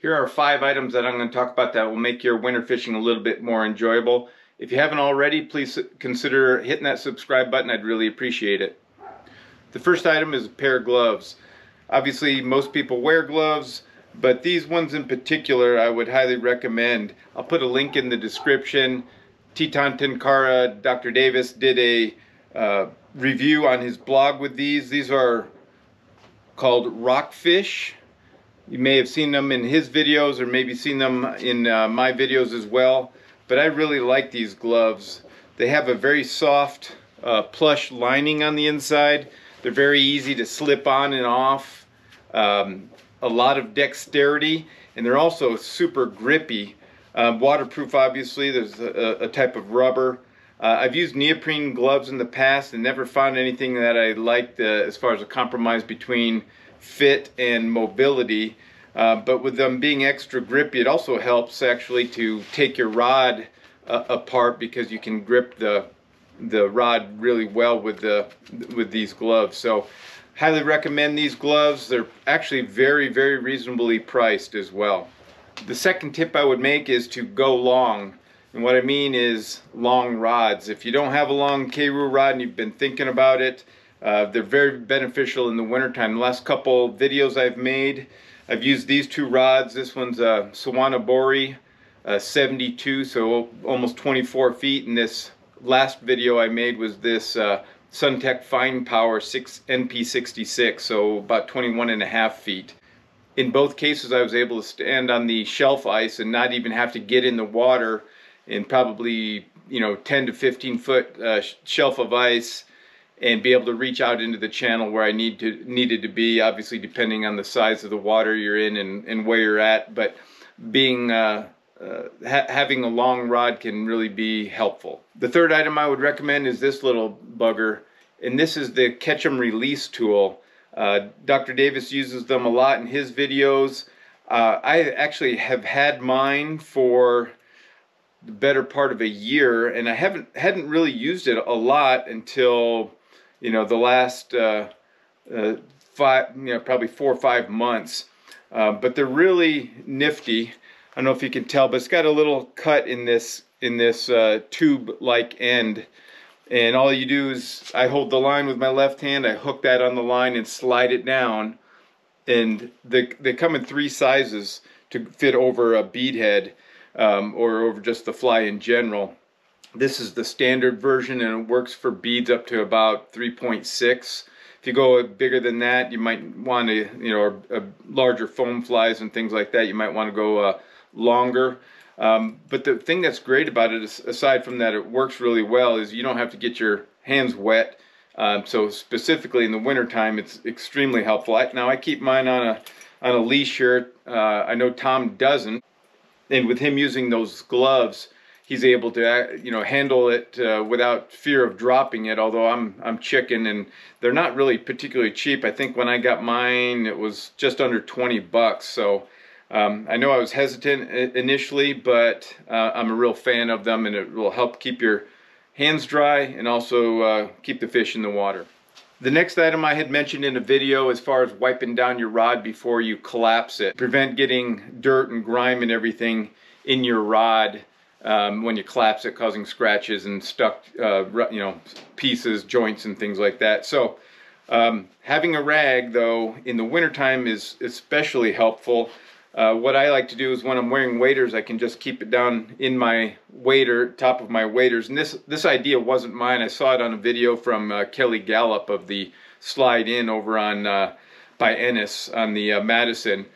Here are five items that I'm going to talk about that will make your winter fishing a little bit more enjoyable. If you haven't already, please consider hitting that subscribe button. I'd really appreciate it. The first item is a pair of gloves. Obviously, most people wear gloves, but these ones in particular I would highly recommend. I'll put a link in the description. Teton Tenkara, Dr. Davis did a uh, review on his blog with these. These are called Rockfish you may have seen them in his videos or maybe seen them in uh, my videos as well. But I really like these gloves. They have a very soft uh, plush lining on the inside. They're very easy to slip on and off. Um, a lot of dexterity and they're also super grippy. Um, waterproof obviously, there's a, a type of rubber. Uh, I've used neoprene gloves in the past and never found anything that I liked uh, as far as a compromise between fit and mobility. Uh, but with them being extra grippy, it also helps actually to take your rod uh, apart because you can grip the the rod really well with the with these gloves. So highly recommend these gloves. They're actually very, very reasonably priced as well. The second tip I would make is to go long. And what I mean is long rods. If you don't have a long Keiryu rod and you've been thinking about it, uh, they're very beneficial in the wintertime. The last couple videos I've made, I've used these two rods. This one's a Sawana Bori uh, 72, so almost 24 feet. And this last video I made was this uh, Suntech Fine Power 6 NP66, so about 21 and a half feet. In both cases, I was able to stand on the shelf ice and not even have to get in the water in probably, you know, 10 to 15 foot uh, shelf of ice and be able to reach out into the channel where I need to needed to be, obviously depending on the size of the water you're in and, and where you're at. But being uh, uh, ha having a long rod can really be helpful. The third item I would recommend is this little bugger, and this is the Ketchum Release tool. Uh, Dr. Davis uses them a lot in his videos. Uh, I actually have had mine for the better part of a year, and I haven't hadn't really used it a lot until you know, the last uh, uh, five, you know, probably four or five months. Uh, but they're really nifty. I don't know if you can tell, but it's got a little cut in this in this uh, tube-like end. And all you do is I hold the line with my left hand, I hook that on the line and slide it down. And they, they come in three sizes to fit over a bead head um, or over just the fly in general. This is the standard version and it works for beads up to about 3.6. If you go bigger than that, you might want to, you know, a, larger foam flies and things like that, you might want to go uh, longer. Um, but the thing that's great about it, is, aside from that it works really well, is you don't have to get your hands wet. Um, so specifically in the wintertime, it's extremely helpful. I, now I keep mine on a on a leash here. Uh, I know Tom doesn't. And with him using those gloves, he's able to uh, you know handle it uh, without fear of dropping it although I'm I'm chicken and they're not really particularly cheap I think when I got mine it was just under 20 bucks so um, I know I was hesitant initially but uh, I'm a real fan of them and it will help keep your hands dry and also uh, keep the fish in the water. The next item I had mentioned in a video as far as wiping down your rod before you collapse it. Prevent getting dirt and grime and everything in your rod um, when you collapse it, causing scratches and stuck, uh, you know, pieces, joints, and things like that. So um, having a rag, though, in the wintertime is especially helpful. Uh, what I like to do is when I'm wearing waders, I can just keep it down in my wader, top of my waders. And this, this idea wasn't mine. I saw it on a video from uh, Kelly Galloup of the Slide Inn over on uh, by Ennis on the uh, Madison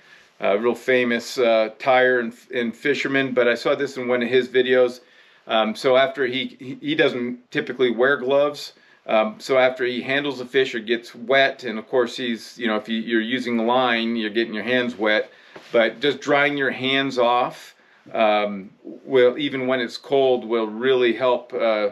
real famous uh, tyer and, and, fisherman, but I saw this in one of his videos. Um, so after he, he doesn't typically wear gloves, um, so after he handles the fish or gets wet, and of course he's, you know, if you, are using line, you're getting your hands wet, but just drying your hands off um, will, even when it's cold, will really help uh,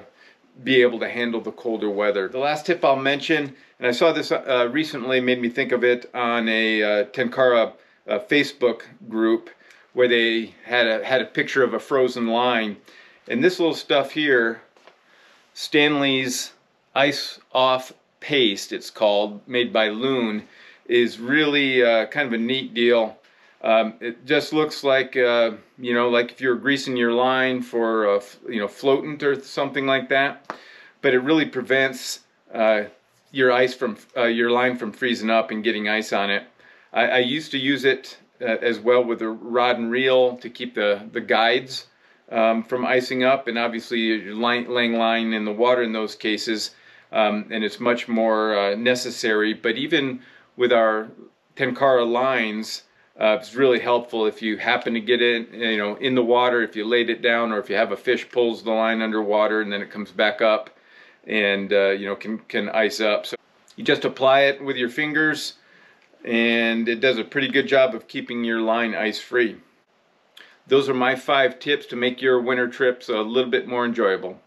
be able to handle the colder weather. The last tip I'll mention, and I saw this uh, recently, made me think of it on a uh, Tenkara a Facebook group where they had a had a picture of a frozen line, and this little stuff here, Stanley's Ice Off Paste, it's called, made by Loon, is really uh, kind of a neat deal. Um, it just looks like, uh, you know, like if you're greasing your line for, uh, you know, floatant or something like that. But it really prevents uh, your ice from, uh, your line from freezing up and getting ice on it. I, I used to use it uh, as well with a rod and reel to keep the, the guides um, from icing up. And obviously you're laying line in the water in those cases. Um, and it's much more uh, necessary. But even with our Tenkara lines, uh, it's really helpful if you happen to get it, you know, in the water, if you laid it down, or if you have a fish pulls the line underwater and then it comes back up, and uh, you know can can ice up. So you just apply it with your fingers, and it does a pretty good job of keeping your line ice free. Those are my five tips to make your winter trips a little bit more enjoyable.